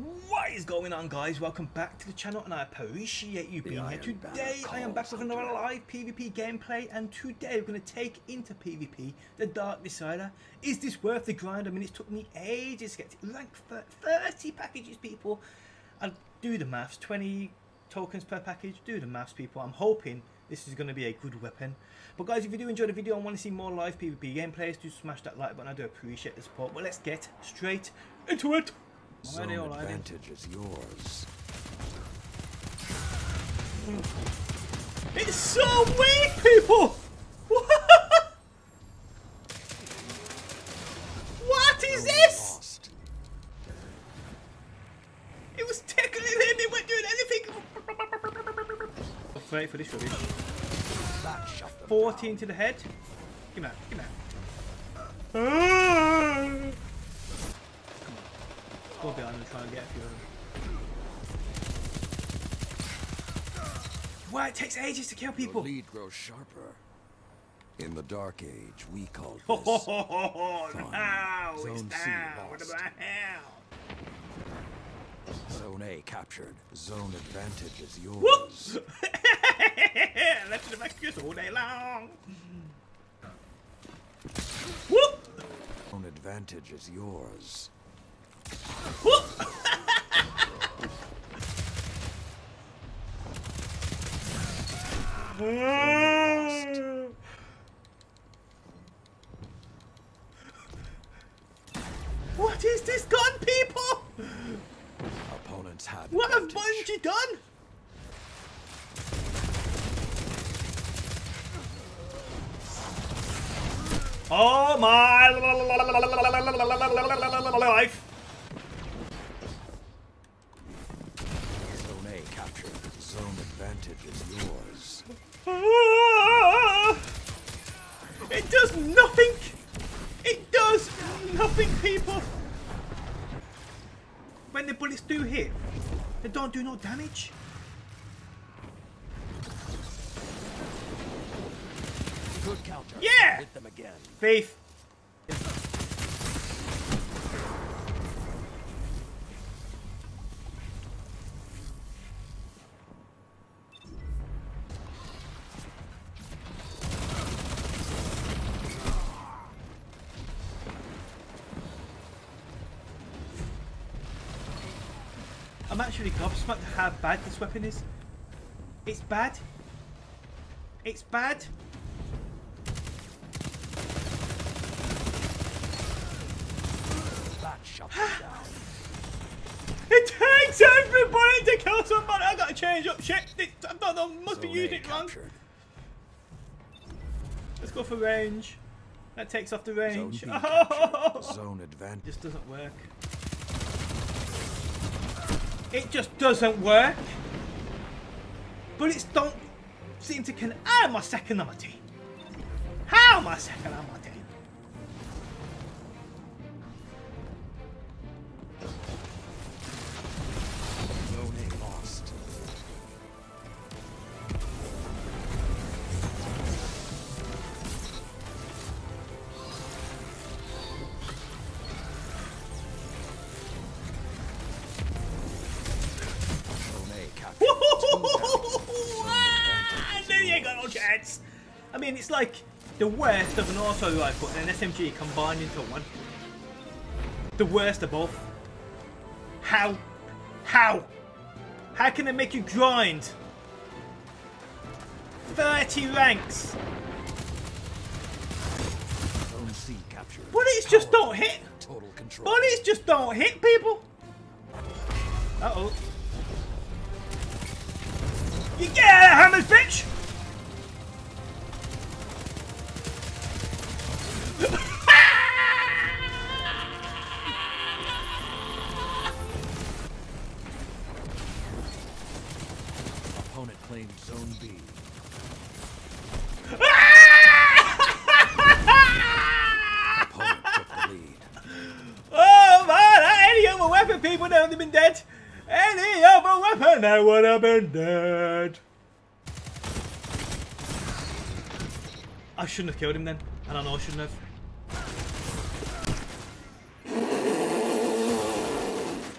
What is going on guys? Welcome back to the channel and I appreciate you being here. Today I am back with another live PvP gameplay and today we're going to take into PvP the Dark Decider. Is this worth the grind? I mean it took me ages to get to rank 30 packages people. I'll do the maths, 20 tokens per package, do the maths people. I'm hoping this is going to be a good weapon. But guys, if you do enjoy the video and want to see more live PvP gameplays, do smash that like button. I do appreciate the support. But let's get straight into it. Zone advantage is yours. It's so weak, people! what is this? It was tickling him, it wasn't doing anything! Wait for this rubbish. That shut them 14 to the head. Come me come give me that. Go behind and try and get a few of them. Why it takes ages to kill down. Your people? lead grows sharper. In the Dark Age, we called this ho ho ho ho! Fun. Now it's Zone C down! What lost. about hell? Zone A captured. Zone advantage is yours. Whoop! Left to the back just all day long. Whoop! Zone advantage is yours. Whoop! What is this gun, people? Opponents had What have advantage. Bungie done? Oh my life! Zone A captured. Zone advantage is yours. It does nothing! It does nothing, people! When the bullets do hit, they don't do no damage. Good counter. Yeah! Hit them again. Thief. I'm actually gobsmacked how bad this weapon is. It's bad. It's bad. That shut down. It takes everybody to kill somebody. I gotta change up shit. I don't know. Must be Zone using it wrong. Let's go for range. That takes off the range. B Oh. Zone advantage. just doesn't work. It just doesn't work. Bullets don't seem to can. Am I second on? How I second on chance. I mean, it's like the worst of an auto rifle and an SMG combined into one. The worst of both. How? How? How can they make you grind? 30 ranks. Bullets just don't hit. Total control. Bullets just don't hit people. Uh oh. You get out of hammers, bitch! Dead. I shouldn't have killed him then. And I know I shouldn't have.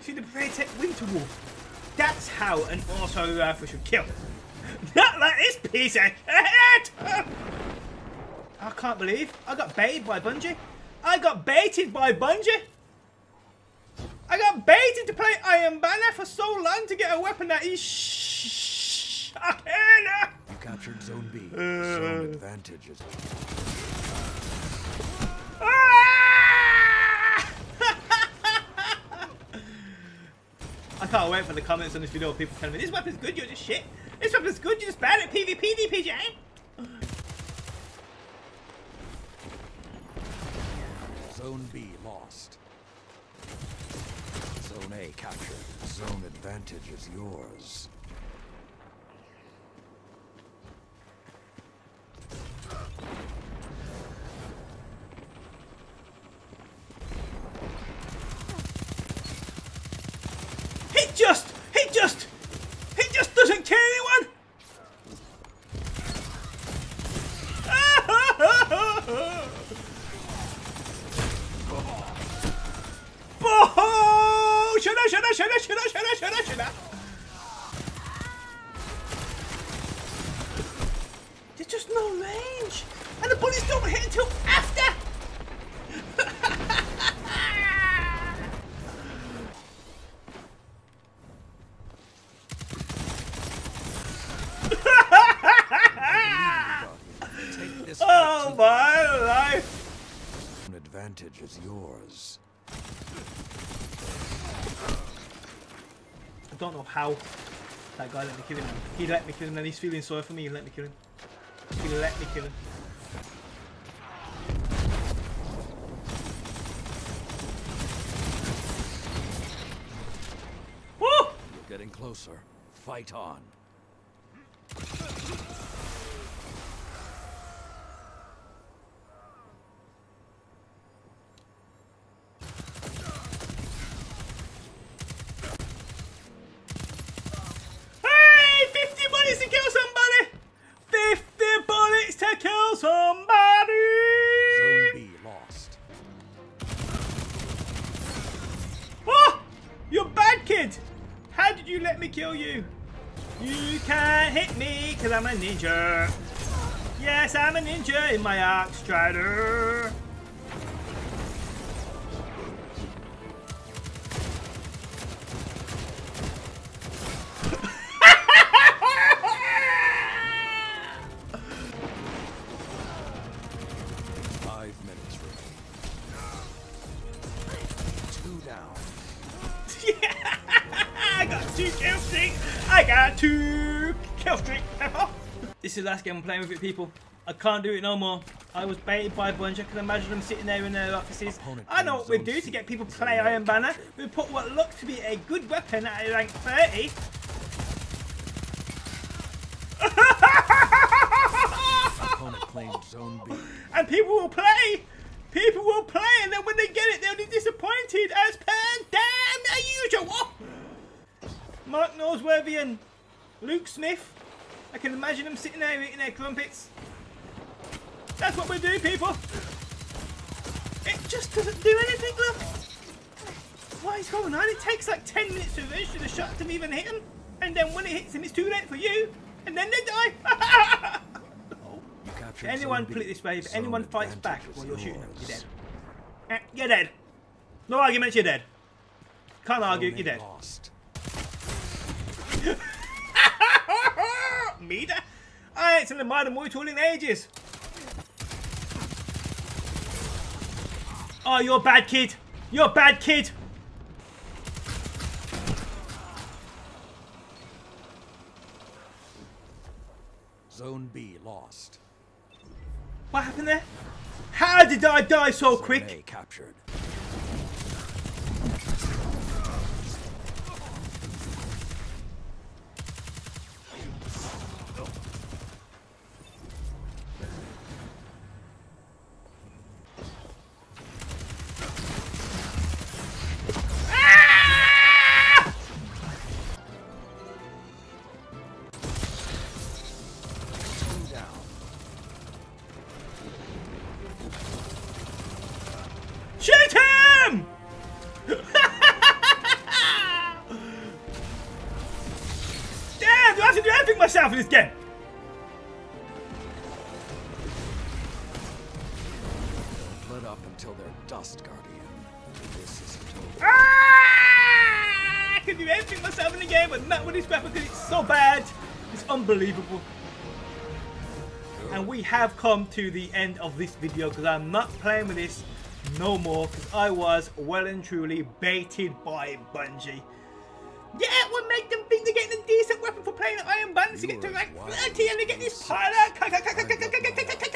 See, the protect Winter Wolf. That's how an auto uh, rifle should kill. Not like this piece of shit! I can't believe I got baited by Bungie. I got baited by Bungie. I got baited to play Iron Banner for so long to get a weapon that is shocking. You captured Zone B. Zone advantages. Ah! I can't wait for the comments on this video of people telling me this weapon's good, you're just shit. This weapon's good, you're just bad at PvP, DPJ. Zone B lost. Zone A captured. Zone advantage is yours. He just, he just, he just doesn't kill anyone. Oh, shoulda, shoulda, shoulda, shoulda, shoulda, shoulda, shoulda. There's just no range, and the bullets don't hit until after. Oh my life! Zone advantage is yours. Don't know how that guy let me kill him. He let me kill him and he's feeling sorry for me. He let me kill him. He let me kill him. Woo! You're getting closer. Fight on. Can't hit me because I'm a ninja. Yes, I'm a ninja in my Arc Strider. Five minutes remaining. Two down. I got two kill streak. I got two kill streak. this is the last game I'm playing with it, people. I can't do it no more. I was baited by a bunch. I can imagine them sitting there in their offices. I know what we do to get people Zone play Iron Banner. We put what looks to be a good weapon at rank 30. Zone B. and people will play. People will play, and then when they get it, they'll be disappointed as per damn usual. Mark Noseworthy and Luke Smith. I can imagine them sitting there eating their crumpets. That's what we do, people. It just doesn't do anything, look. What is going on? It takes like 10 minutes to register the shot to even hit them. And then when it hits them, it's too late for you. And then they die. You captured anyone put it this way, if anyone fights back while you're shooting them, you're dead. Eh, You're dead. No arguments, you're dead. Can't argue, you're dead. Lost. Meter? Er I ain't seen a modern Muay tool in ages. Oh, you're a bad kid. You're a bad kid. Zone B lost. What happened there? How did I die so Zone quick? A captured. Down for this game. Don't let up until they're dust, Guardian. This isn't over. Ah! I can do everything myself in the game, but not with this weapon because it's so bad. It's unbelievable. And we have come to the end of this video because I'm not playing with this no more because I was well and truly baited by Bungie. Yeah, what make them think they're getting a decent weapon for playing Iron Banner to get to like 30 and they get this pilot.